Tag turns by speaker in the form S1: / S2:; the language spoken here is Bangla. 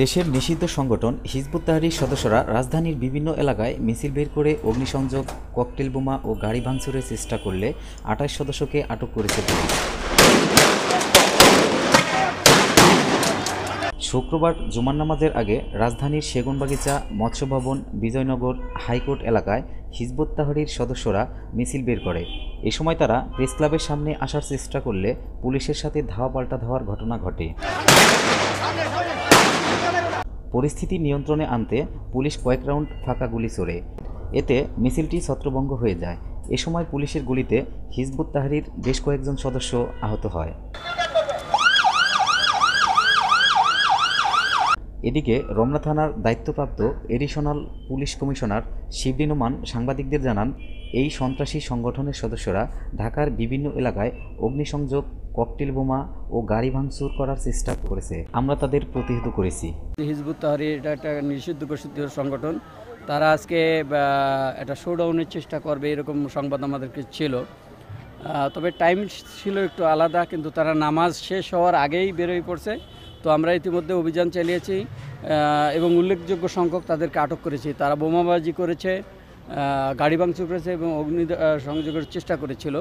S1: দেশের নিষিদ্ধ সংগঠন হিজবুত তাহারির সদস্যরা রাজধানীর বিভিন্ন এলাকায় মিছিল বের করে অগ্নিসংযোগ, ককটেল বোমা ও গাড়ি ভাঙচুরের চেষ্টা করলে আঠাশ সদস্যকে আটক করেছে পুলিশ। শুক্রবার জুমার নামাজের আগে রাজধানীর সেগুনবাগিচা মৎস্য ভবন বিজয়নগর হাইকোর্ট এলাকায় হিজবুত তাহরির সদস্যরা মিছিল বের করে। এ সময় তারা প্রেস ক্লাবের সামনে আসার চেষ্টা করলে পুলিশের সাথে ধাওয়া পাল্টা ধাওয়ার ঘটনা ঘটে। পরিস্থিতি নিয়ন্ত্রণে আনতে পুলিশ কয়েক রাউন্ড ফাঁকা গুলি ছোড়ে এতে মিছিলটি ছত্রভঙ্গ হয়ে যায়। এ সময় পুলিশের গুলিতে হিজবুত তাহরির বেশ কয়েকজন সদস্য আহত হয়। এদিকে রমনা থানার দায়িত্বপ্রাপ্ত additional police commissioner Shibli Noman সাংবাদিকদের জানান, এই সন্ত্রাসী সংগঠনের সদস্যরা ঢাকার বিভিন্ন এলাকায় অগ্নিসংযোগ, ককটেল বোমা ও গাড়ি ভাঙচুর করার চেষ্টা করেছে। আমরা তাদের প্রতিহত করেছি।
S2: হিজবুত তাহরির এটা একটা নিষিদ্ধ ঘোষিত সংগঠন। তারা আজকে একটা শোডাউনের চেষ্টা করবে, এরকম সংবাদ আমাদেরকে ছিল। তবে টাইম ছিল একটু আলাদা, কিন্তু তারা নামাজ শেষ হওয়ার আগেই বেরোয় পড়ছে। তো আমরা ইতিমধ্যে অভিযান চালিয়েছি এবং উল্লেখযোগ্য সংখ্যক তাদেরকে আটক করেছি। তারা বোমাবাজি করেছে গাড়ি ভাঙচুর করেছে এবং অগ্নি সংযোগের চেষ্টা করেছিল।